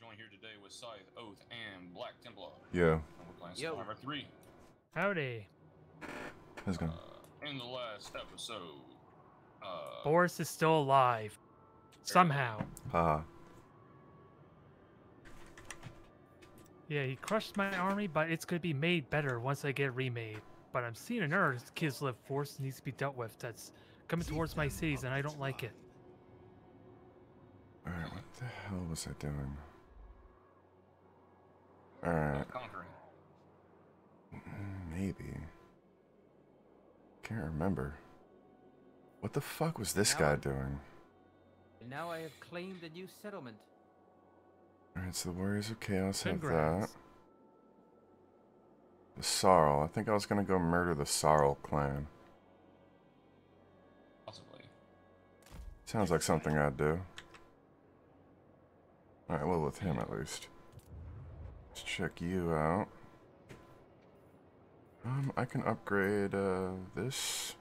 joined here today with Scythe, Oath, and Black Templar. Yeah. And we're playing Yo. 3. Howdy. How's it going? Uh, in the last episode, uh, Boris is still alive. Somehow. Haha. Yeah, he crushed my army, but it's going to be made better once I get remade. But I'm seeing an Earth kids Kislev force needs to be dealt with that's coming towards my cities, and I don't like it. Alright, what the hell was I doing? Alright, conquering. mm, maybe. Can't remember. What the fuck was this guy doing? And now I have claimed a new settlement. Alright, so the Warriors of Chaos have that. The Sarl. I think I was gonna go murder the Sarl clan. Possibly. Sounds like something I'd do. Alright, well, with him at least. Let's check you out. Um, I can upgrade, uh, this.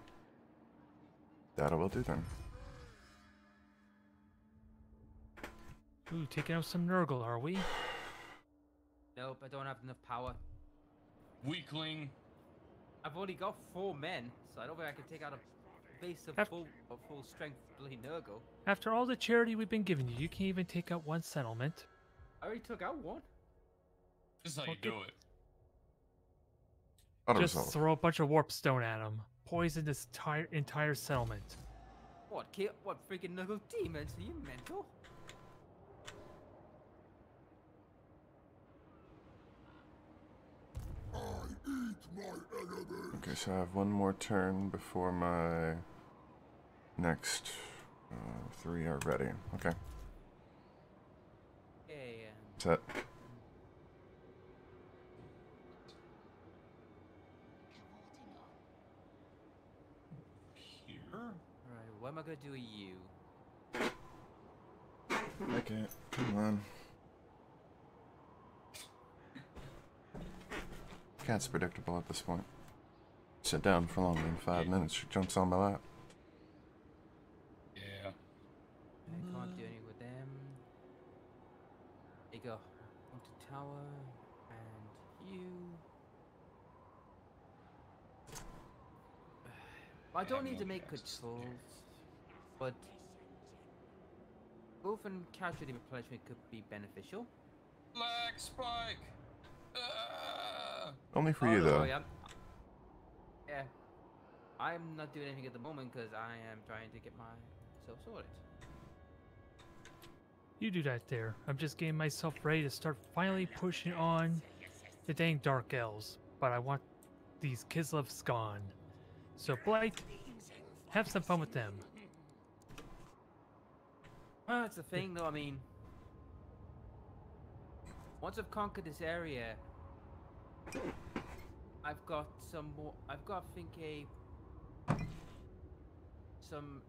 That I will do then. Ooh, taking out some Nurgle, are we? Nope, I don't have enough power. Weakling. I've only got four men, so I don't think I can take out a base of Have- full of full strength bloody Nurgle. After all the charity we've been giving you, you can't even take out one settlement. I already took out one. This is how you Okay. do it. Just resolve. throw a bunch of warp stone at him. Poison this entire entire settlement. What? Kill what? Freaking Nurgle demons? Are you mental? Okay, so I have one more turn before my next uh, three are ready. Okay, Okay. Um, set. Here. Alright, what am I gonna do with you? Okay, come on. Cat's predictable at this point. Sit down for longer than five minutes. She jumps on my lap. Yeah. I can't do anything with them. There you go. Into tower and you. I don't need to make controls, but both and casualty replenishment could be beneficial. Black Spike. Ah! Only for Oh, you though. sorry, I'm- yeah, I'm not doing anything at the moment because I am trying to get myself sorted. You do that there. I'm just getting myself ready to start finally pushing on the dang Dark Elves. But I want these Kislevs gone. So Blight, have some fun with them. Well, that's the thing, though. I mean, once I've conquered this area, I've got some more. I've got, I think, a some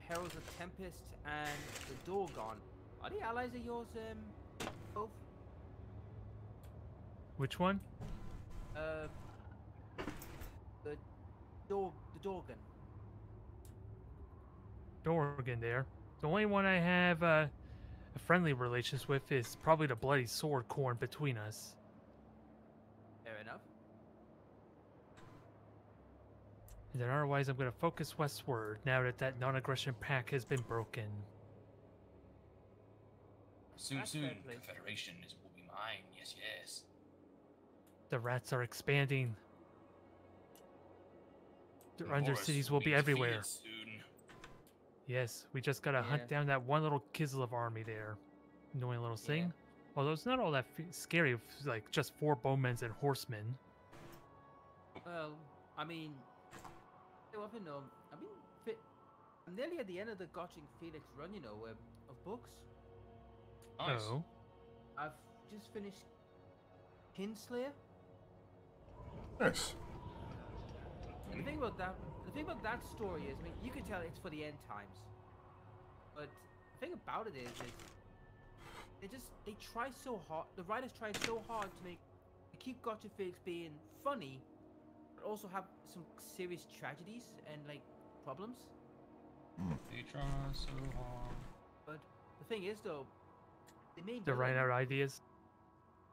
Heralds of Tempest and the Dorgon. Are they allies of yours, um, both? Which one? Uh, the Dor, the Dorgan. Dorgan there. The only one I have uh, a friendly relations with is probably the Bloody Sword Khorne between us. Fair enough. And then otherwise, I'm going to focus westward now that that non-aggression pact has been broken. Soon, That's soon, fair play. Confederation is will be mine. Yes, yes. The rats are expanding. Their The under cities will be defeated everywhere. Soon. Yes, we just gotta hunt down that one little Kislev army there. Annoying little Yeah. thing. Although it's not all that f- scary, if, like just four bowmen and horsemen. Well, I mean, you ever know? I mean, fi- I'm nearly at the end of the Gotrek and Felix run, you know, um, of books. Nice. Oh, I've just finished Kinslayer. Nice. And the thing about that, the thing about that story is, I mean, you can tell it's for the end times. But the thing about it is, is they just they try so hard. The writers try so hard to make to keep Gotrek and Felix being funny, but also have some serious tragedies and like problems. They try so hard. But the thing is, though, the main They're villain- out of ideas.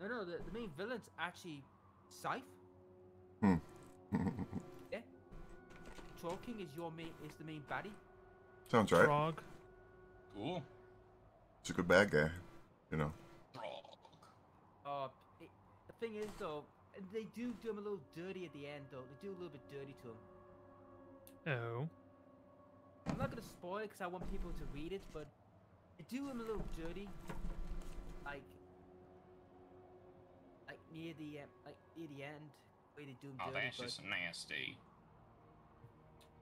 No, no, the, the main villain's actually Scythe. Hmm. Yeah. King is your main is the main baddie. Sounds right. Frog. Cool. He's a good bad guy. You know. Frog. Uh, it, the thing is though, they do do him a little dirty at the end though. They do a little bit dirty to him. Oh. I'm not gonna spoil it because I want people to read it, but they do him a little dirty, like, like near the um, like near the end, where they do him Oh, dirty. that's but just nasty.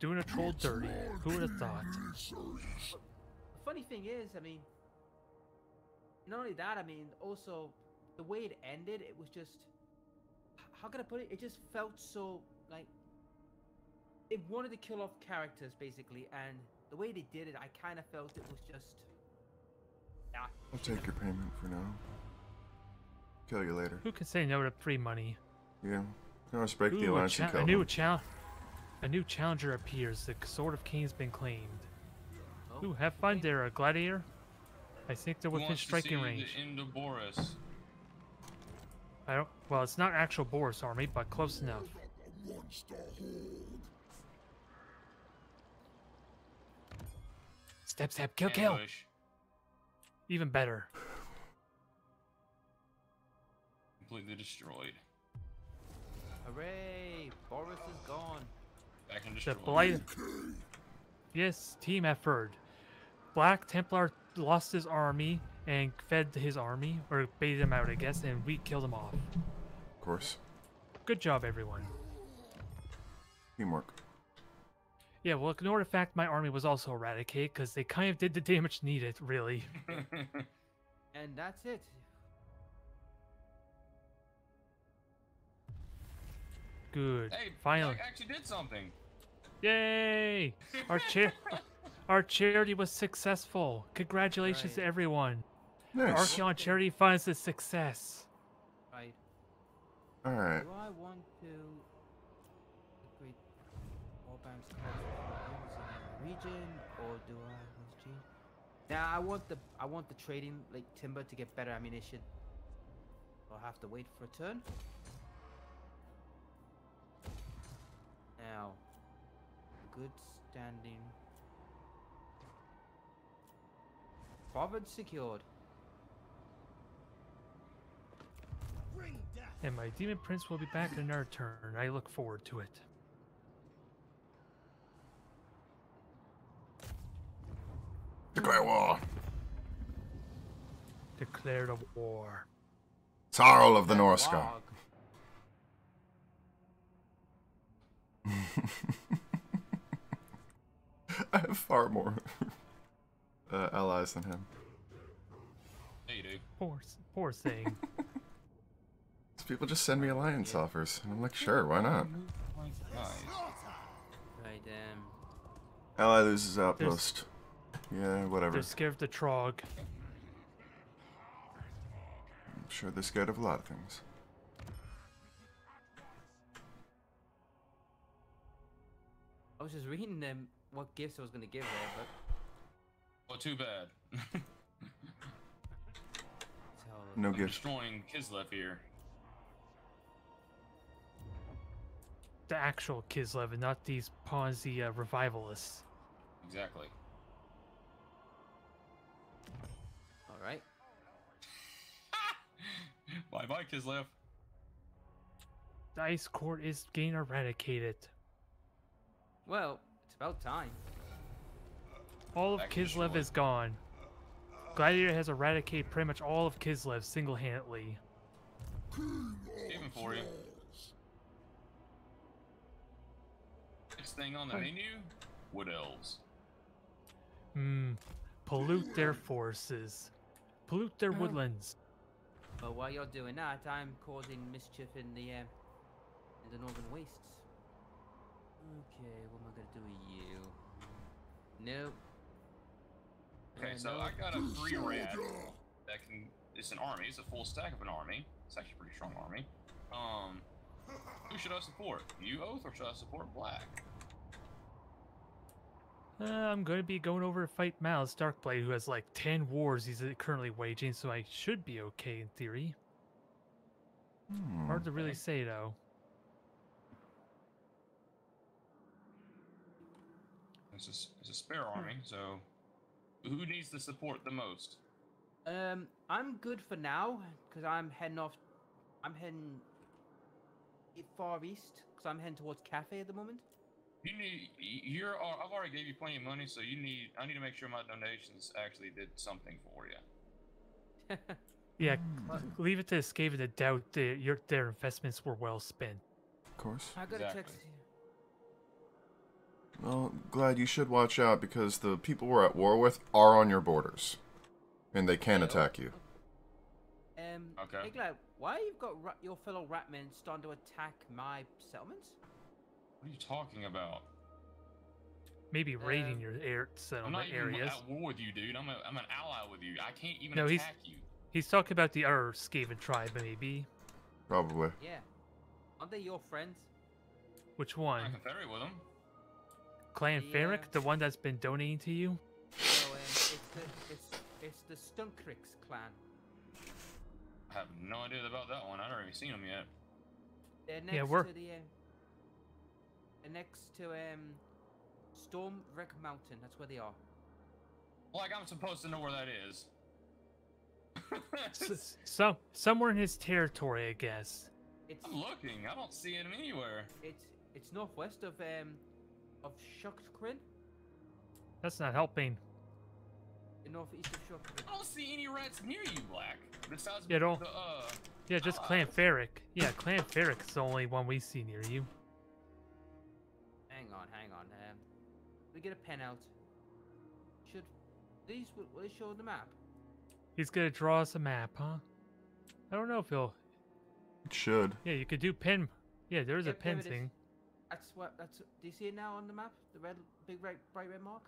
Doing a troll dirty. Who would have thought? the funny thing is, I mean, not only that, I mean, also the way it ended, it was just how can I put it? It just felt so like it wanted to kill off characters basically, and the way they did it, I kind of felt it was just. Yeah, I'll take your payment for now. Kill you later. Who can say no to free money? Yeah. Can always break the Ooh, a, alliance cha- and kill a new them. chal- a new challenger appears. The Sword of King's been claimed. Oh, Ooh, have fun okay. there, a gladiator. I think they're within wants to striking see range. The Boris. I don't. Well, it's not actual Boris army, but close enough. Step, step, kill, kill. Ambush. Even better. Completely destroyed. Hooray! Boris is gone. Back and The blight. Yes, team effort. Black Templar lost his army and fed his army, or baited him out, I guess, and we killed him off. Of course. Good job, everyone. Teamwork. Yeah, well, ignore the fact my army was also eradicated, because they kind of did the damage needed, really. And that's it. Good. hey, Finally. Black actually did something. Yay! Our cha- our charity was successful. Congratulations to everyone. Nice. Archaon Charity Funds a success. Right. Alright. Do I want to upgrade Warband's close in the region, or do I want to change? Now I want the I want the trading like timber to get better ammunition. I'll have to wait for a turn. Now, good standing. Forward secured. And my Demon Prince will be back in our turn. I look forward to it. Declare war. Declared a war. Sarl of the Norsca. Wog. I have far more uh, allies than him. Hey, you do. Poor, poor thing. These people just send me alliance offers. And I'm like, sure, why not? Nice. Right, um, Ally loses outpost. Yeah, whatever. They're scared of the Throgg. I'm sure they're scared of a lot of things. I was just reading them what gifts I was gonna give there, but Well, too bad. so No I'm gift. destroying Kislev here. The actual Kislev and not these Ponzi uh, revivalists. Exactly. all right. bye bye, Kislev. The Ice Court is getting eradicated. Well, it's about time. All of Back Kislev is gone. Gladiator has eradicated pretty much all of Kislev single-handedly. Even for you. Next thing on the Hi. menu, Wood Elves. Hmm. Pollute their forests. Pollute their Uh. woodlands. But while you're doing that, I'm causing mischief in the um, in the northern wastes. Okay, what am I gonna do with you? Nope. Okay, so no. I got a three rat that can. It's an army. It's a full stack of an army. It's actually a pretty strong army. Um, who should I support? You Oath or should I support Black? Uh, I'm going to be going over to fight Malus Darkblade, who has like 10 wars he's uh, currently waging, so I should be okay in theory. Hmm. Hard to really say, though. It's a, s- it's a spare army, so who needs the support the most? Um, I'm good for now because I'm heading off. I'm heading far east because I'm heading towards Cathay at the moment. You need. y- You're. al- I've already gave you plenty of money, so you need. I need to make sure my donations actually did something for you. Yeah, leave it to escape the doubt that your, their investments were well spent. Of course. I gotta check. Exactly. Well, glad you should watch out because the people we're at war with are on your borders, and they can attack you. Um, Okay. Hey, Glad, why you've got ra- your fellow ratmen starting to attack my settlements? What are you talking about? Maybe raiding Um, your air settlement I'm settlement not even areas. at war with you, dude. I'm, a, I'm an ally with you. I can't even No, he's- attack you. He's talking about the other Skaven tribe, maybe. Probably. Yeah. Aren't they your friends? Which one? I'm one? confederate with them. Clan Ferric, the one that's been donating to you? So, um, it's the it's it's the Stunkrix clan. I have no idea about that one. I haven't even seen them yet. They're next Yeah, we're- to the. Um, they're next to um, Storm Wreck Mountain. That's where they are. Like I'm supposed to know where that is. S- s- some somewhere in his territory, I guess. It's I'm looking. I don't see him anywhere. it's it's northwest of um of Shukrin, That's not helping. the northeast of Shukrin. I don't see any rats near you, Black. Besides Yeah, don't- the uh. Yeah, just Clan allies. Ferric. Yeah, Clan Ferric is the only one we see near you. Hang on, hang on. Um, we get a pen out. Should these will will they show the map? He's gonna draw us a map, huh? I don't know if he'll. It should. Yeah, you could do pen. Yeah, there is a Yep, there pen thing. That's what. That's. Do you see it now on the map? The red, big red, bright red mark.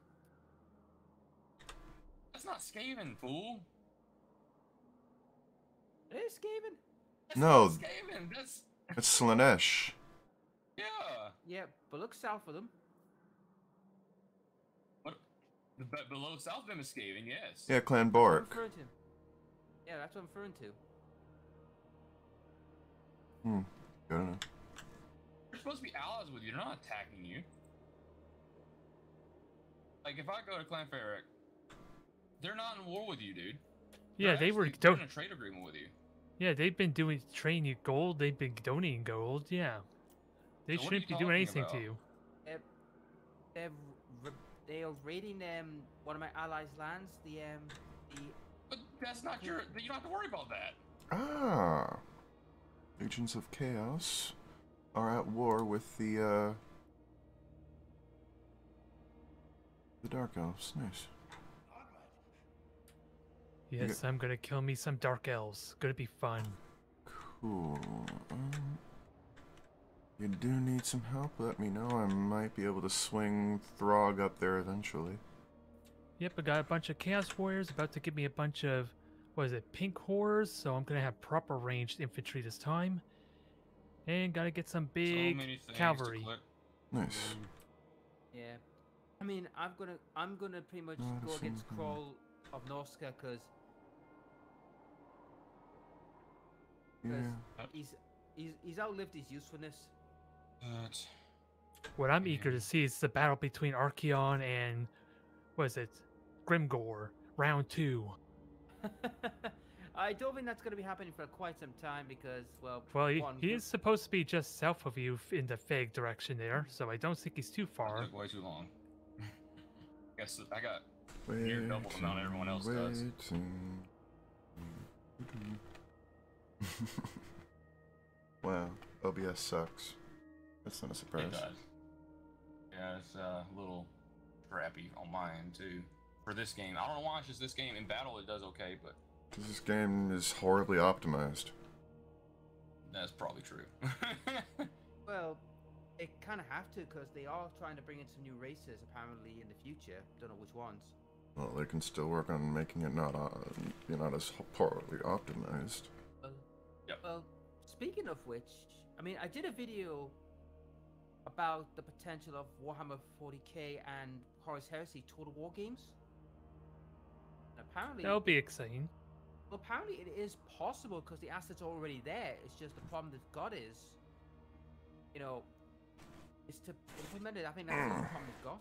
That's not Skaven, fool. It is Skaven. That's No. not Skaven. That's It's Slaanesh. yeah. Yeah, but look south of them. What? The, be- below South Bim is Skaven, yes. Yeah, Clan That's what I'm Bork. referring to. Yeah, that's what I'm referring to. Hmm. Good enough. They're supposed to be allies with you. They're not attacking you. Like if I go to Clan Ferric, they're not in war with you, dude. Yeah, They're they were. Do- doing a trade agreement with you. yeah, they've been doing training you gold. They've been donating gold. Yeah, they So what are you shouldn't be doing anything about? to you. They're, they're they are raiding um one of my allies' lands. The um the But that's not your. You don't have to worry about that. Ah. Agents of Chaos are at war with the, uh. The Dark Elves. Nice. Yes, I'm gonna kill me some dark elves. Gonna be fun. Cool. Um, you do need some help? Let me know. I might be able to swing Throgg up there eventually. Yep, I got a bunch of chaos warriors about to give me a bunch of what is it, pink horrors. So I'm gonna have proper ranged infantry this time, and gotta get some big many things to cavalry. Nice. yeah. I mean, I'm gonna I'm gonna pretty much Not go against single- Kroll of Norsca because Yeah. he's he's he's outlived his usefulness. But What I'm eager Mhm. to see is the battle between Archaon and what is it, Grimgor, round two. I don't think that's gonna be happening for quite some time because well, Well, he, one, he is supposed to be just south of you in the Feg direction there, so I don't think he's too it far. took way too long. Guess I got Near double the amount everyone else does. waiting. wow, OBS sucks. That's not a surprise. It does. Yeah, it's uh, a little crappy on my end too. For this game, I don't know why it's just this game. In battle, it does okay, but 'Cause This game is horribly optimized. that's probably true. Well, they kind of have to because they are trying to bring in some new races apparently in the future. Don't know which ones. Well, they can still work on making it not, uh, you know, not as horribly optimized. Well, Yep. well, speaking of which, I mean, I did a video about the potential of Warhammer 40k and Horus Heresy Total War games. And apparently, That'll be exciting. Well, apparently it is possible because the assets are already there. It's just the problem they've got is, you know, is to implement it. I think that's the problem they've got.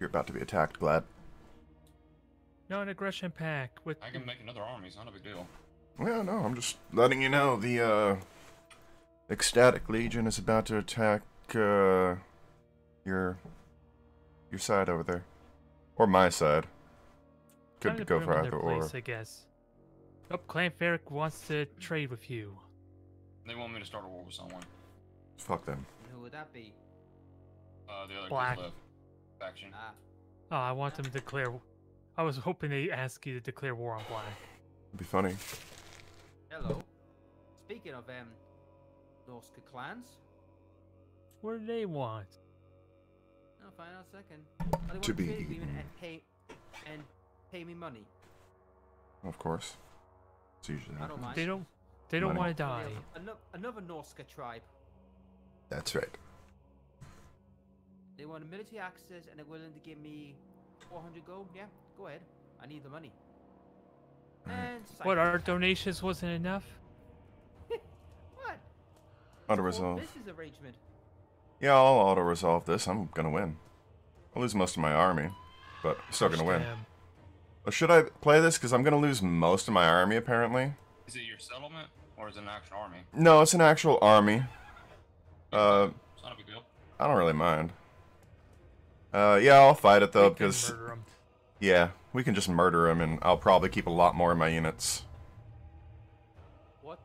You're about to be attacked, Glad. Non-aggression pack with I can make another army. It's not a big deal. Well, no, I'm just letting you know the uh, ecstatic legion is about to attack uh, your your side over there, or my side. Could go put for 'em in either their or. I guess. Oh, Clan Ferric wants to trade with you. They want me to start a war with someone. Fuck them. And who would that be? Uh, the other Black. Kislev faction. Ah, Oh, I want them to declare. I was hoping they ask you to declare war on Black. It'd be funny. hello. Speaking of um, Norsca clans, What do they want? I'll find out second. Oh, they want To a be- agreement and pay and pay me money. Of course. It's usually I don't mind. They don't. They don't want to die. yeah, ano- Another Norsca tribe. That's right. They want military access and they're willing to give me 400 gold. Yeah, go ahead. I need the money. Alright. And What? Cyprus. Our donations wasn't enough? What? Auto Or resolve. This is arrangement. Yeah, I'll auto resolve this. I'm gonna win. I'll lose most of my army, but I'm still gonna win. Damn. Should I play this? Because I'm gonna lose most of my army apparently. Is it your settlement or is it an actual army? No, it's an actual army. Uh, It's not a big deal. I don't really mind. Uh, yeah, I'll fight it though because yeah, we can just murder him, and I'll probably keep a lot more of my units. What's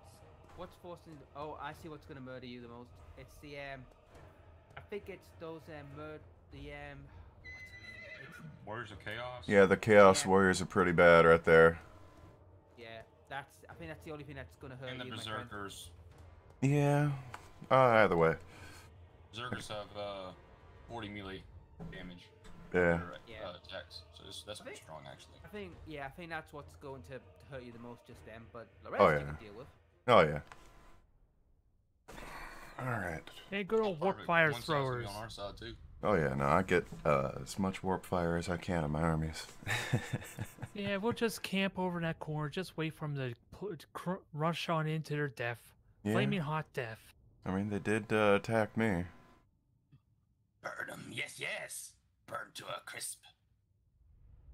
what's forcing? Oh, I see what's gonna murder you the most. It's the um. I think it's those um murd the um. What's the name? Warriors of Chaos. Yeah, the Chaos Yeah. Warriors are pretty bad right there. Yeah, that's. I think that's the only thing that's gonna hurt And the you, my berserkers. Yeah. Uh, either way. Berserkers have uh, 40 melee damage. Yeah. for, Yeah. Uh, attacks. So it's, that's pretty think- strong actually. I think yeah, I think that's what's going to, to hurt you the most, just them. But the rest Oh, you yeah. can deal with. Oh yeah. All right. Hey, good old warp fire one side's gonna be throwers. On our side too. Oh yeah. No, I get uh, as much warp fire as I can in my armies. Yeah, we'll just camp over in that corner. Just wait for them to pl- cr- rush on into their death. yeah. Flaming hot death. I mean, they did uh, attack me. Burn them. Yes, yes. Burn to a crisp.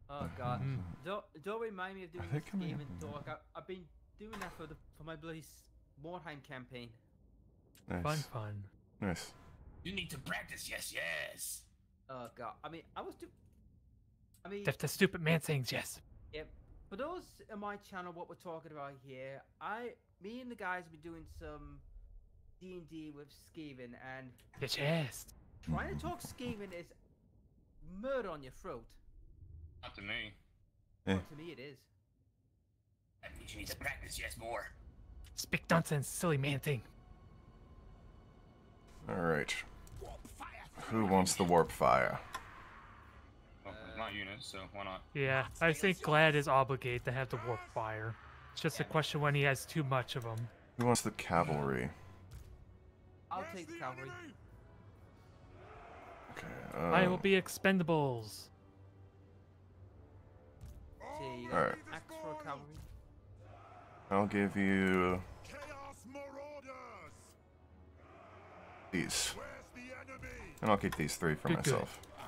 Oh god. Mm. Don't don't remind me of doing this I'm game in- and talk. I, I've been doing that for the for my bloody s- Mordheim campaign. Nice. Fun, fun. Nice. You need to practice. Yes, yes. Oh god. I mean, I was do. I mean, Death to stupid man things, yes. Yep. For those in my channel, what we're talking about here, I, me and the guys have been doing some D and D with Skaven, and Yes, yes. trying to talk Skaven is murder on your throat. Not to me. Eh. Well, to me, it is. That means you need to practice. Yes, more. Speak nonsense, silly man thing. All right. Who wants the warp fire? Well, it's not units, so why not? Yeah, I think Glad is obligated to have the warp fire. It's just a question when he has too much of them. Who wants the cavalry? I'll take the cavalry. Okay. I will um, be expendables. See, Alright. axe for cavalry. I'll give you Chaos Marauders! these, Where's the enemy? And I'll keep these three for Good, good. myself. I'll.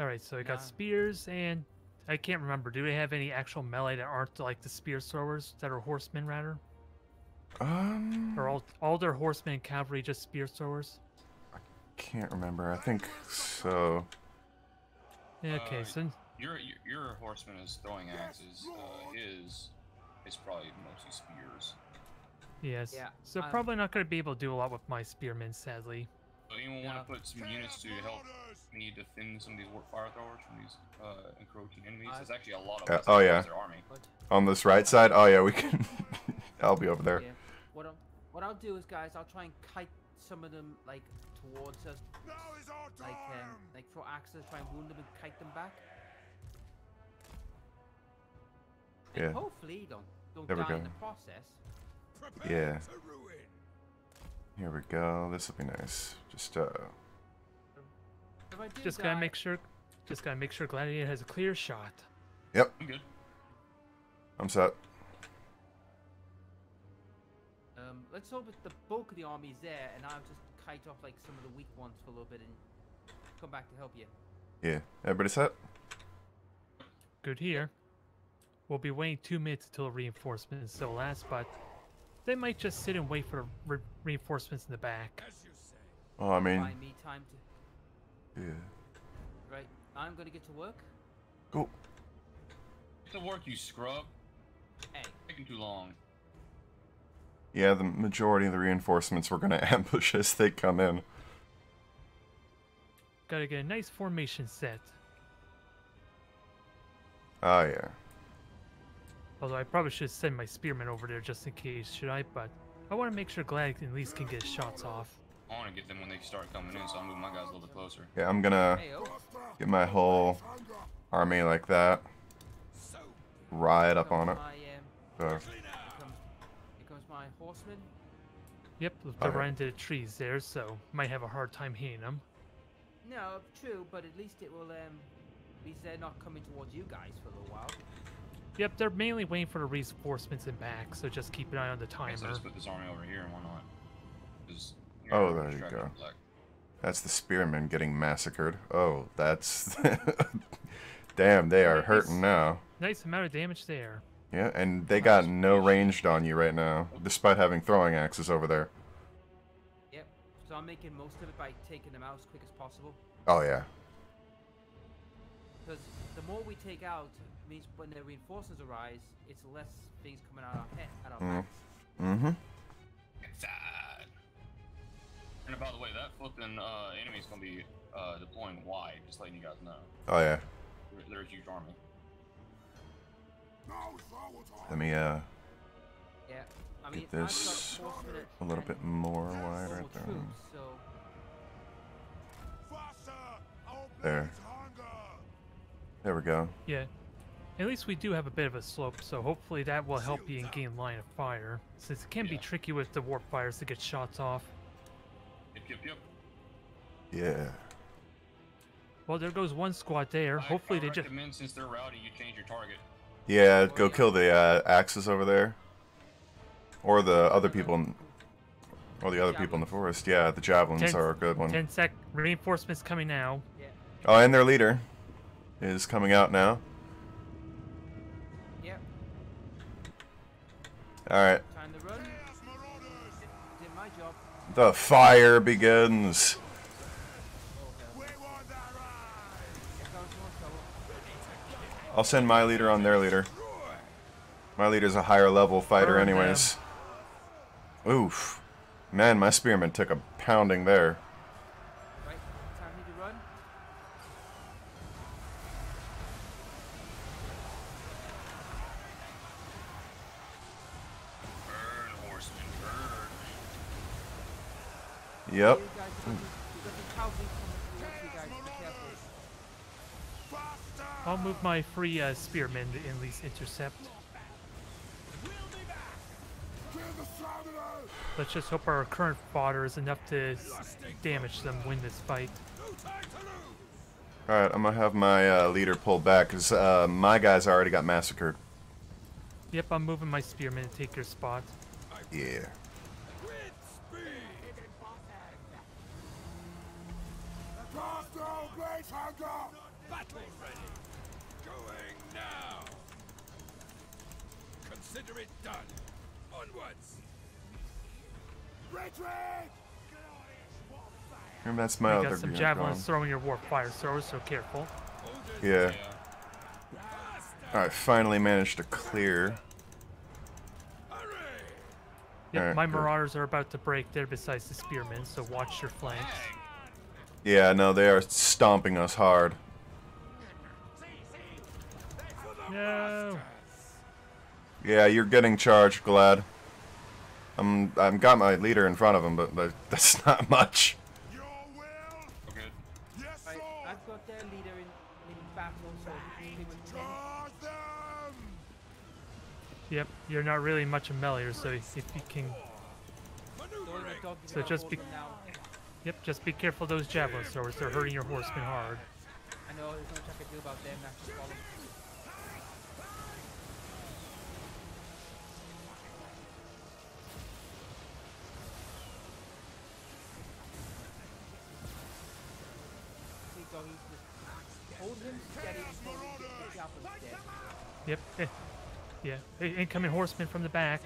Alright, so I got Nah. spears and I can't remember. Do they have any actual melee that aren't like the spear throwers that are horsemen rather? Um, Or all all their horsemen and cavalry just spear throwers? I can't remember. I think so. Yeah, okay, Uh, so Your your, your horseman is throwing axes. Uh, his is probably mostly spears. yes. Yeah, so I'm- probably not gonna be able to do a lot with my spearmen, sadly. So anyone want to put some units to Chaos help Marauders! me defend some of these warp fire throwers from these uh, encroaching enemies? There's actually a lot of Uh, oh, yeah. their army. But On this right side? Oh yeah, we can. I'll be over there. yeah, what I'll what I'll do is, guys, I'll try and kite some of them like towards us, Now is our time! like um, like throw axes, try and wound them and kite them back. And Yeah. hopefully, don't don't There we die in the process. Prepare yeah. To ruin! Here we go. This will be nice. Just uh. If I do Just die, gotta make sure. Just gotta make sure Gladiator has a clear shot. Yep, I'm good. I'm set. Um, let's hope that the bulk of the army's there, and I'll just kite off like some of the weak ones for a little bit and come back to help you. Yeah, everybody set? Good here. We'll be waiting two minutes until reinforcements still last, but they might just sit and wait for re- reinforcements in the back. As you say. Oh, I mean, me time to. yeah. Right, I'm gonna get to work. Cool. Get to work, you scrub. Hey, Taking too long. Yeah, the majority of the reinforcements we're gonna ambush as they come in. Gotta get a nice formation set. Oh yeah. Although I probably should send my spearmen over there just in case, should I? But I want to make sure Glad at least can get shots off. I want to get them when they start coming in, so I'm moving my guys a little bit closer. Yeah, I'm gonna get my whole army like that. Ride up on it. So, here comes, my horseman. Yep, they're Okay. right into the trees there, so might have a hard time hitting them. No, true, but at least it will. Um, at least they're not coming towards you guys for a little while. Yep, they're mainly waiting for the reinforcements and back, so just keep an eye on the I guess timer. I just put this army over here, and why not? 'Cause you're Oh, there you go. black. that's the spearmen getting massacred. Oh, that's. Damn, they are Nice. hurting now. Nice amount of damage there. Yeah, and they got no ranged on you right now, oh. despite having throwing axes over there. Yep. So I'm making most of it by taking them out as quick as possible. Oh yeah. Because the more we take out means when the reinforcements arise, it's less things coming out our head, at our Mhm. backs. Mm-hmm. Inside. And by the way, that flipping uh, enemy's gonna be uh, deploying wide, just letting you guys know. Oh yeah. They're, they're a huge army. now is our time. Let me uh Yeah. I mean, Get this a little bit more wide right there. troops, so There. There we go. Yeah. At least we do have a bit of a slope, so hopefully that will help you in gain line of fire, since it can be tricky with the warp fires to get shots off. Yep, yep, yep. Yeah. Well, there goes one squad there. I- Hopefully I they just recommend, since they're rowdy, you change your target. Yeah, go yeah. kill the uh, axes over there. Or the other people in, or the other people in the forest. Yeah, the javelins Ten- are a good one. 10 sec reinforcements coming now. yeah. Oh, and their leader is coming out now. Yep. Alright. Time to run. Chaos Marauders! Did my job. The fire begins. Oh hell. We want that ride! Here The fire begins. I'll send my leader on their leader. My leader's a higher level fighter anyways. Oof. Man, my spearman took a pounding there. Faster! I'll move my free uh, spearmen to at least intercept. We'll be back! Kill the Southerners! Let's just hope our current fodder is enough to damage them win this fight. No time to lose! Alright, I'm gonna have my uh, leader pull back because uh, my guys already got massacred. Yep, I'm moving my spearmen to take your spot. Yeah. And that's my other got some javelins gone. throwing your warp fire throwers, so careful. Yeah. Alright, finally managed to clear. Yep, Alright, my good. marauders are about to break there besides the spearmen, so watch your flanks. Yeah, no, they are stomping us hard. No! Yeah, you're getting charged, Glad. I'm I'm got my leader in front of him, but, but that's not much. Your will! Good. Yes, I've got their leader in, in battle, so he with 10. Charge them! Yep, you're not really much a meleeer, so if you can Maneuver Don't ready! the dog is So just be- Yep, just be careful those javelin throwers. They're hurting your horsemen hard. I know there's nothing I can do about them. That's just follow. See, doggy, just hold him steady until we get the javelin dead. Yep. eh, Yeah. Incoming horsemen from the back.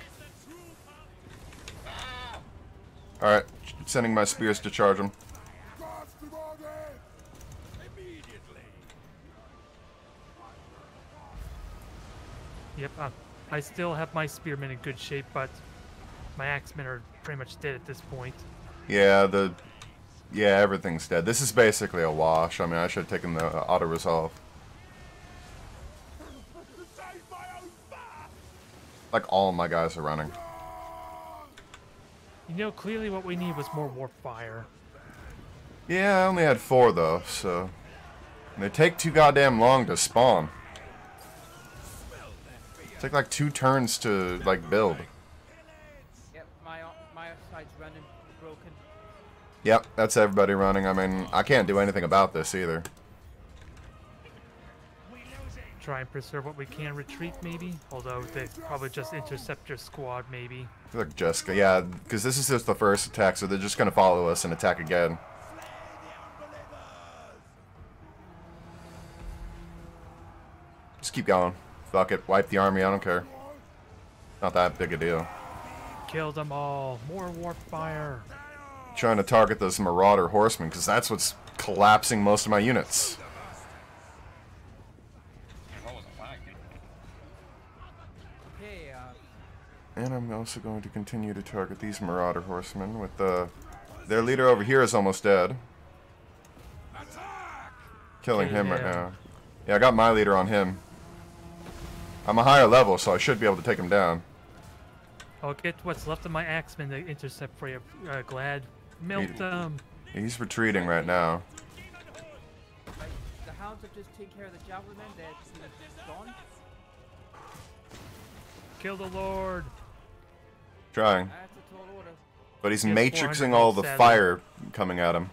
Alright, sending my spears to charge them. Cross the border! Immediately! Yep. Uh, I still have my spearmen in good shape, but my axemen are pretty much dead at this point. Yeah, the. Yeah, everything's dead. This is basically a wash. I mean, I should have taken the uh, auto resolve. Save my own fat! Like, all my guys are running. You know, clearly what we need was more warp fire. Yeah, I only had four, though, so. and They take too goddamn long to spawn. Take like two turns to, like, build. Yep, that's everybody running. I mean, I can't do anything about this either. Try and preserve what we can. Retreat, maybe? Although they probably just intercept your squad, maybe. Look, Jessica, yeah, because this is just the first attack, so they're just gonna follow us and attack again. Just keep going. Fuck it, wipe the army, I don't care. Not that big a deal. Kill them all. More warp fire. Trying to target those marauder horsemen, because that's what's collapsing most of my units. Uh, And I'm also going to continue to target these marauder horsemen with the... Their leader over here is almost dead. Killing him right now. Yeah, I got my leader on him. I'm a higher level, so I should be able to take him down. I'll get what's left of my axemen to intercept for you, uh, Glad. Melt He- them. He's retreating right now. the hounds have just taken care of the javelin men. They're they're gone. Kill the Lord. Trying. That's a tall order. But he's He matrixing all the fire coming at him.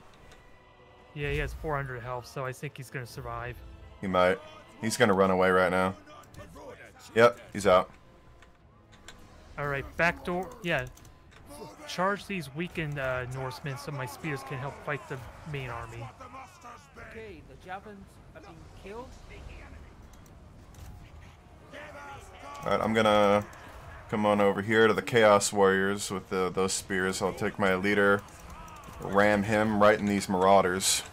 Yeah, he has 400 health, so I think he's gonna survive. He might. He's gonna run away right now. Yep, he's out. All right, back door. Yeah, charge these weakened uh, Norsemen so my spears can help fight the main army. Okay, the javelins have been killed. Alright, I'm gonna come on over here to the Chaos Warriors with the, those spears. I'll take my leader, ram him right in these marauders.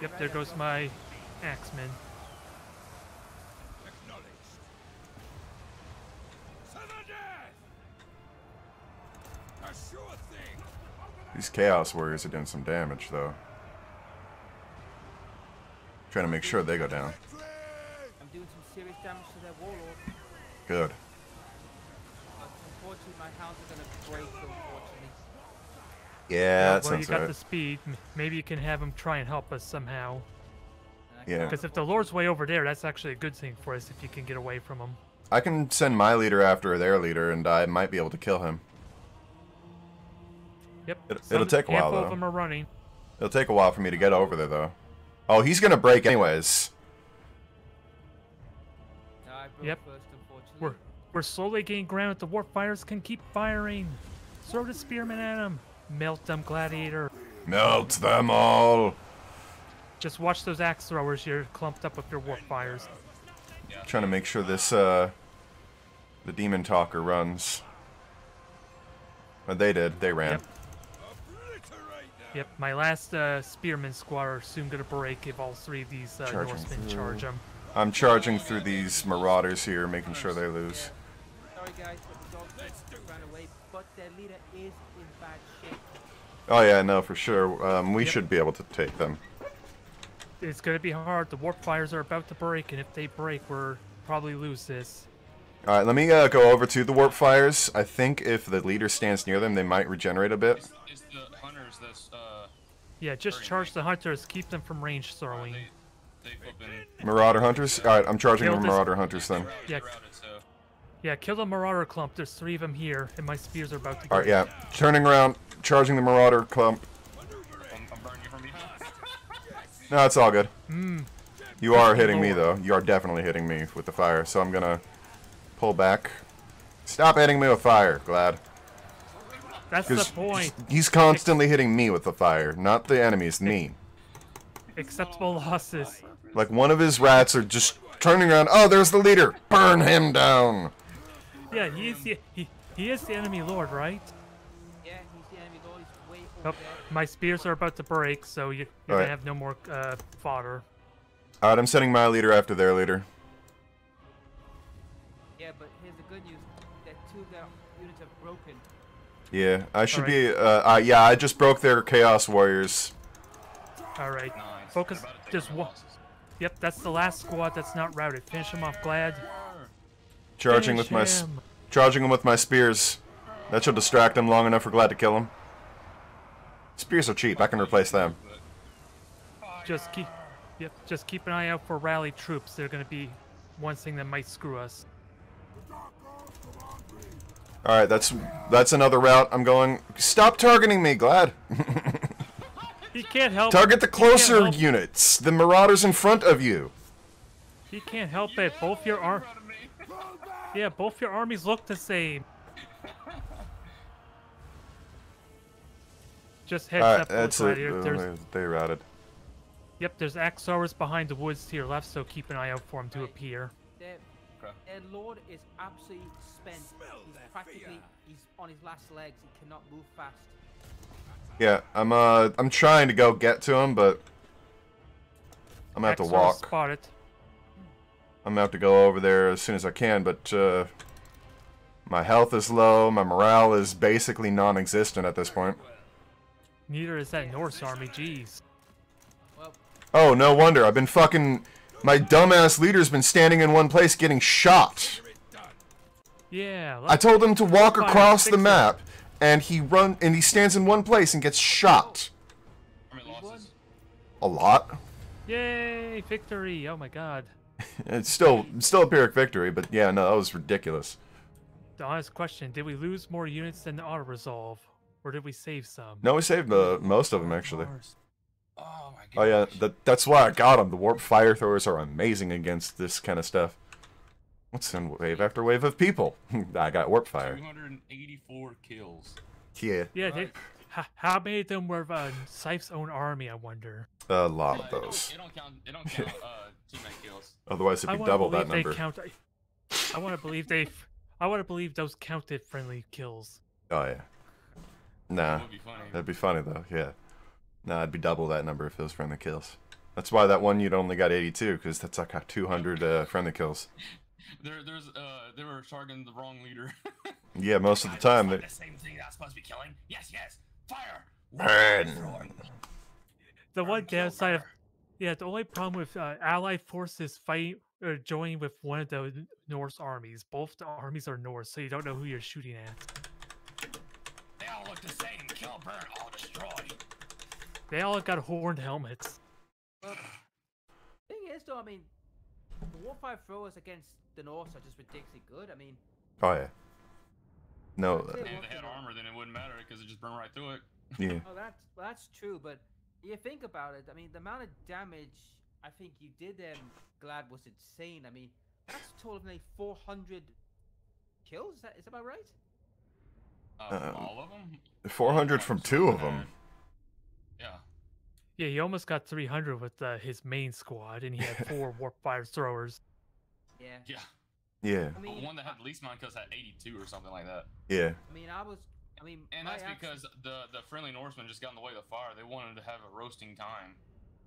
Yep, there goes my axemen. These Chaos Warriors are doing some damage, though. Trying to make sure they go down. I'm doing some serious damage to their warlord. Good. Unfortunately, my hounds are gonna break. Unfortunately. Yeah, that well, you sounds got right. the speed. Maybe you can have him try and help us somehow. Yeah. Because if the Lord's way over there, that's actually a good thing for us if you can get away from him. I can send my leader after their leader, and I might be able to kill him. Yep. It- some- it'll take a while, handful though. of them are running. It'll take a while for me to get over there, though. Oh, he's gonna break anyways. No, I broke Yep. first. We're we're slowly gaining ground. The warp fires can keep firing. Throw the spearmen at them. Melt them, gladiator. Melt them all. Just watch those axe throwers. You're clumped up with your warp fires. Trying to make sure this, uh, the demon talker runs. They did. They ran. Yep. Obliterate them! Yep, my last uh, spearman squad are soon gonna break if all three of these uh, Charging Norsemen through. charge them. I'm charging through these marauders here, making sure they lose. Sorry guys, but the dogs just ran away. But their leader is in bad shape. Oh yeah, no, for sure. Um, we Yep. should be able to take them. It's gonna be hard. The warp fires are about to break, and if they break, we're probably lose this. All right, let me uh, go over to the warp fires. I think if the leader stands near them, they might regenerate a bit. It's, it's the hunters that's uh Yeah, just charge the hunters. Keep them from range throwing. they they Marauder hunters. All right, I'm charging Kill the this- marauder hunters then. Yeah. routed, so Yep, Yeah, kill the Marauder clump. There's three of them here, and my spears are about to. All right, yeah. Turning around, charging the Marauder clump. I'm, I'm burning you from behind. No, it's all good. Hmm. You are hitting me though. You are definitely hitting me with the fire. So I'm gonna pull back. Stop hitting me with fire, Glad. That's the Because point. he's constantly hitting me with the fire, not the enemies, me. Acceptable losses. Like one of his rats are just turning around. Oh, there's the leader. Burn him down. Yeah, he is the he, he is the enemy lord, right? Yeah, he's the enemy lord. He's way Oh, over there. my spears are about to break, so you, you're Alright. gonna have no more uh, fodder. All right, I'm sending my leader after their leader. Yeah, but Yeah, I should Alright. be. Uh, uh, yeah, I just broke their Chaos Warriors. All right, Nice. focus. About Just one. Yep, that's the last squad that's not routed. Finish him off, Glad. Charging with my Finish s- him. charging him with my spears. That should distract him long enough for Glad to kill him. Spears are cheap. I can replace them. Just keep. Yep, just keep an eye out for rally troops. They're gonna be one thing that might screw us. All right, that's that's another route. I'm going. Stop targeting me, Glad. He can't help. Target the closer units. The Marauders in front of you. He can't help it. Both your ar- Yeah, both your armies look the same. Just heads All right, up, that's both it. right, Uh, There's, They routed. yep, there's Axars behind the woods to your left, so keep an eye out for him to appear. Their, Okay. their lord is absolutely spent. Smell he's that practically fear. he's on his last legs. He cannot move fast. Yeah, I'm uh I'm trying to go get to him, but I'm gonna have to walk. Spotted. I'm gonna have to go over there as soon as I can, but uh, my health is low. My morale is basically non-existent at this point. Neither is that Norse army. Jeez. Oh, no wonder. I've been fucking. My dumbass leader's been standing in one place getting shot. Yeah. I told him to walk across the map, and he run and he stands in one place and gets shot. How many losses? A lot. Yay! Victory! Oh my God. It's still still a Pyrrhic victory, but yeah, no, that was ridiculous. The honest question: Did we lose more units than the auto resolve, or did we save some? No, we saved uh, most of them actually. Oh my god. Oh yeah, that that's why I got them. The warp fire throwers are amazing against this kind of stuff. What's in wave after wave of people? I got warp fire. 284 kills. Yeah, Yeah. They, h- how many of them were uh, Sife's own army? I wonder. a lot of it don't- those. It don't count. It don't count uh, teammate kills. Otherwise, it'd be double that number. count. I want to believe they. I want to believe those counted friendly kills. Oh yeah. Nah, That would be funny. that'd be funny though. Yeah. Nah, I'd be double that number if it was friendly kills. That's why that one you'd only got 82, because that's like 200 uh, friendly kills. There, there's, uh, they were targeting the wrong leader. Yeah, most of the time. They, the same thing that's supposed to be killing. Yes, yes. Fire. Burn. The one downside of yeah, the only problem with uh, allied forces fighting or joining with one of the Norse armies. Both the armies are Norse, so you don't know who you're shooting at. They all look the same. Kill, burn, all destroy. They all got horned helmets. thing is though, I mean, the Warpfire throwers against the Norse are just ridiculously good. I mean, oh yeah. No. I'd Uh, say And if they had armor, then it wouldn't matter because it just burned right through it. yeah. Oh, that's well, that's true, but you think about it. I mean, the amount of damage I think you did them, Glad, was insane. I mean, that's a total of nearly 400 kills. Is that is that about right? Uh, Um, all of them. 400 from two of them. Yeah. Yeah, he almost got 300 with uh, his main squad, and he had four warp fire throwers. Yeah. Yeah. Yeah. I The mean, one that had the least amount kills had 82 or something like that. Yeah. I mean, I was. I mean, And that's action- because the the friendly Norsemen just got in the way of the fire. They wanted to have a roasting time.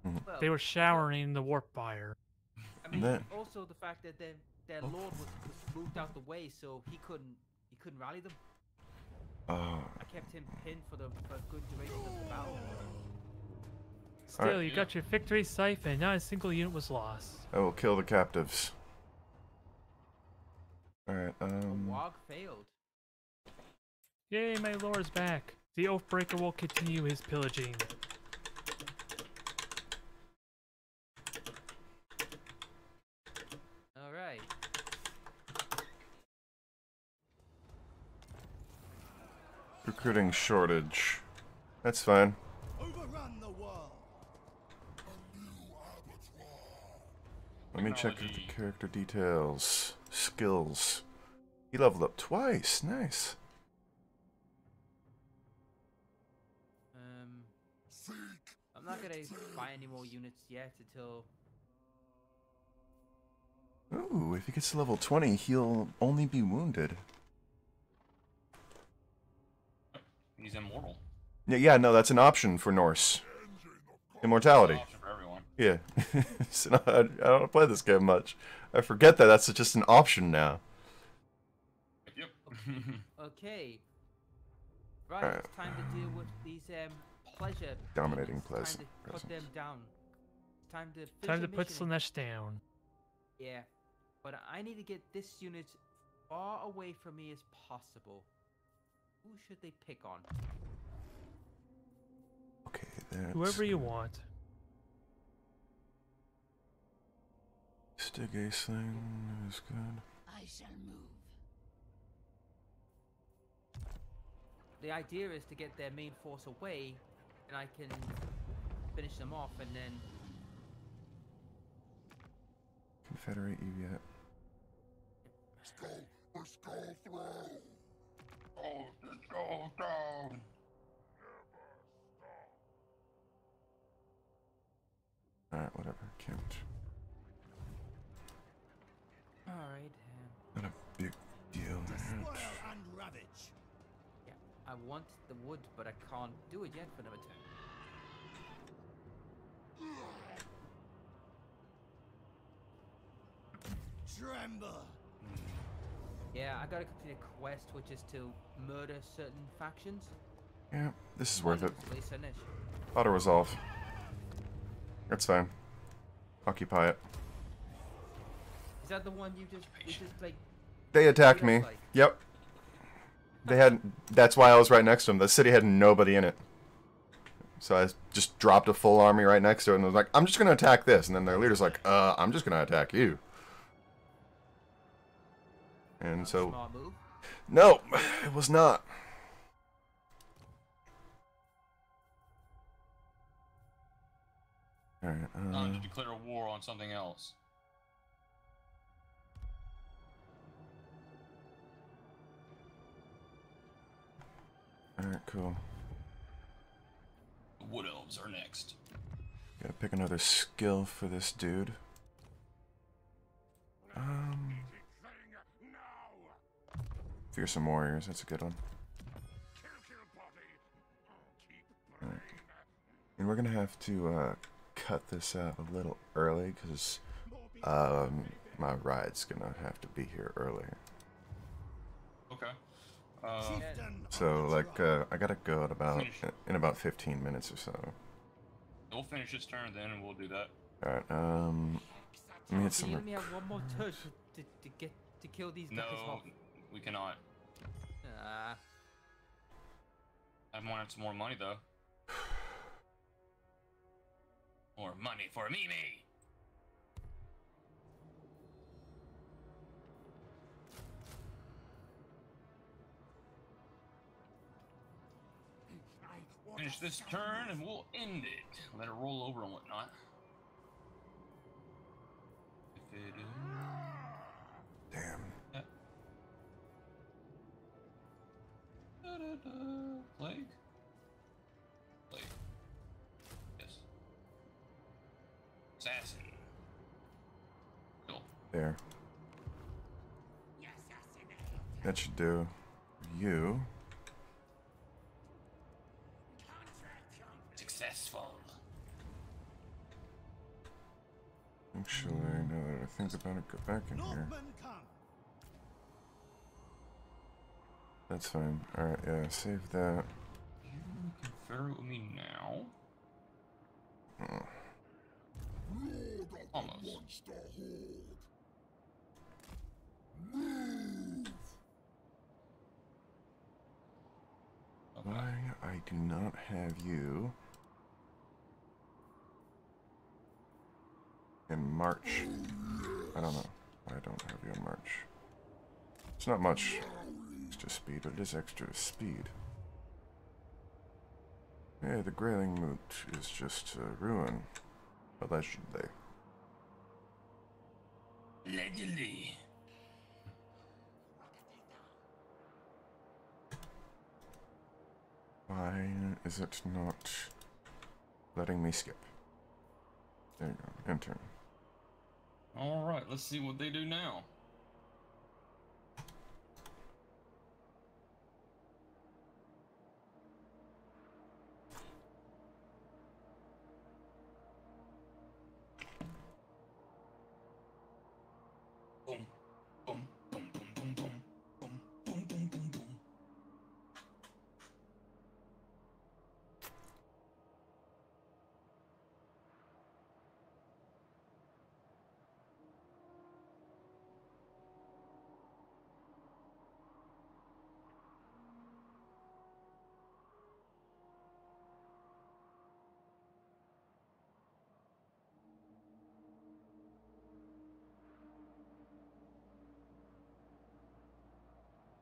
well, They were showering in the warp fire. I mean, that- also the fact that their their lord was, was moved out the way, so he couldn't he couldn't rally them. Oh. I kept him pinned for the for a good duration of the battle. Still, right. you got your victory siphon. Not a single unit was lost. I will kill the captives. Alright, um... The walk failed. Yay, my lore is back. The Oathbreaker will continue his pillaging. Alright. Recruiting shortage. That's fine. Let me check the character details. Skills. He leveled up twice. Nice. Um, I'm not gonna buy any more units yet until Ooh, if he gets to level 20, he'll only be wounded. He's immortal. Yeah, yeah, no, that's an option for Norse. It's Immortality. an option for everyone. Yeah. So, no, I, I don't play this game much. I forget that that's just an option now. Yep. Okay. Right, Alright. it's time to deal with these um pleasure. Dominating demons. pleasant Time to put them down. It's time to. Time to put. Slaanesh down. Yeah, but I need to get this unit far away from me as possible. Who should they pick on? Okay, that's... Whoever you want. Stig thing is good. I shall move. The idea is to get their main force away, and I can finish them off, and then Confederate Eviat. Skull for skull throw. Oh, just go down. Alright, whatever. Can't. all right. Um, Not a big deal. Spoil and ravage. yeah, I want the wood, but I can't do it yet for another turn. Tremble. Yeah, I gotta complete a quest, which is to murder certain factions. Yeah, this is worth it. One is Slaanesh. Auto resolve. That's fine. Occupy it. Is that the one you just you just like? They attacked me. like- Yep. They had. That's why I was right next to them. The city had nobody in it. So I just dropped a full army right next to it and was like, I'm just gonna attack this. And then their leader's like, uh, I'm just gonna attack you. And so, no, it was not. Alright, Time uh, to declare a war on something else. Alright, cool. The Wood Elves are next. Gotta pick another skill for this dude. Um, fearsome warriors. That's a good one. Kill, kill, body. Keep Alright. burning. And we're gonna have to uh, cut this out a little early because um, my ride's gonna have to be here earlier. Okay. Uh, So like uh, I gotta go at about Finish. in about 15 minutes or so. we'll finish this turn then, and we'll do that. All right. Um, let me hit some. you rec- only have one more turn to, to, to get to kill these guys No, off. we cannot. Ah, I wanted some more money though. More money for Mimi. Finish this turn, and we'll end it. Let it roll over and whatnot. If it is. Damn. Da-da-da. Plague? Plague. Yes. Assassin. Cool. There. That should do. You. Actually, now that I think about it, go back in here. That's fine. All right. Yeah. Save that. You confer with me now. Mm. Almost. Monster horde. Okay. Why I do not have you in March? I don't know. why I don't have you in March. It's not much extra speed, but it is extra speed. Hey, the Grayling Moot is just a ruin. Allegedly. Allegedly. Why is it not letting me skip? There you go. Enter. All right, let's see what they do now.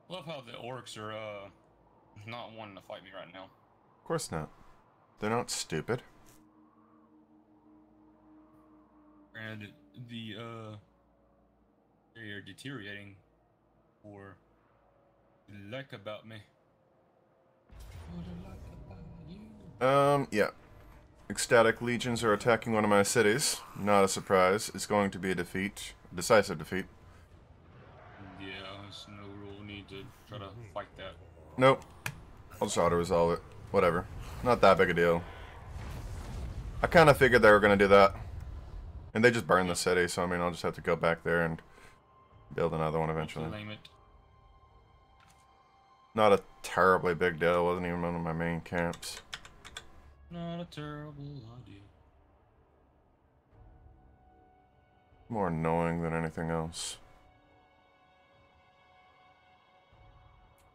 Love how the orcs are uh not wanting to fight me right now. Of course not. They're not stupid. And the uh they are deteriorating or like about me. What I like about you. Um, yeah. Ecstatic legions are attacking one of my cities. Not a surprise. It's going to be a defeat. Decisive defeat. Yeah, there's no real need to try to fight that. Nope. I'll just auto-resolve it. Whatever. Not that big a deal. I kind of figured they were going to do that. And they just burned the city, so I mean, I'll just have to go back there and build another one eventually. It. Not a terribly big deal. It wasn't even one of my main camps. Not a terrible idea. More annoying than anything else.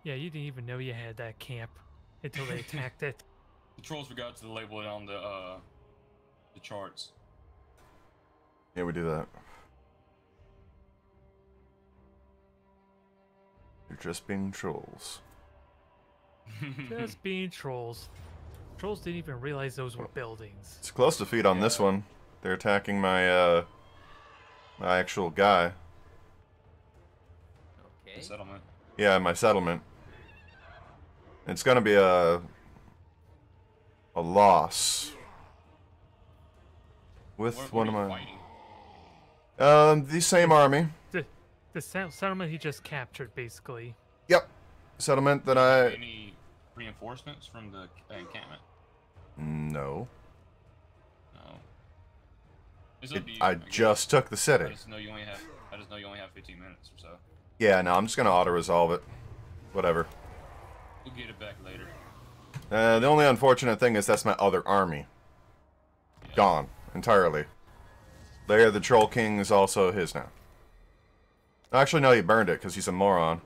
Yeah, you didn't even know you had that camp until they attacked it. The trolls forgot to label it on the uh the charts. Yeah, we do that. You're just being trolls. Just being trolls. Trolls didn't even realize those were buildings. It's close to feet on this one. They're attacking my uh my actual guy. Okay. The settlement. Yeah, my settlement. It's gonna be a a loss with What, one of my fighting? um the same army. The, the settlement he just captured, basically. Yep, settlement that I Any reinforcements from the uh, encampment? no. No. It's up to you, I guess. just took the I just know you only have. I just know you only have 15 minutes or so. Yeah, no, I'm just gonna auto resolve it. Whatever. We'll get it back later. Uh, the only unfortunate thing is that's my other army. Yeah. Gone entirely. Lair the Troll King is also his now. Actually, no, he burned it because he's a moron.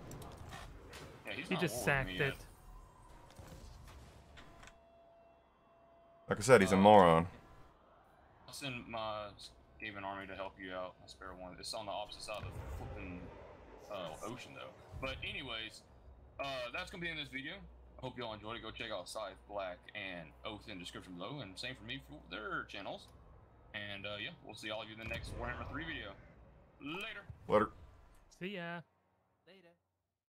Yeah, he's He just sacked it. yet. Like I said, he's a Uh, moron. I'll send my Skaven army to help you out. I spare one. It's on the opposite side of the flipping uh, ocean, though. But anyways, uh, that's gonna be in this video. I hope y'all enjoyed it. Go check out Scythe, Black, and Oath in the description below, and same for me for their channels. And uh, yeah, we'll see all of you in the next Warhammer 3 video. Later. Later. See ya.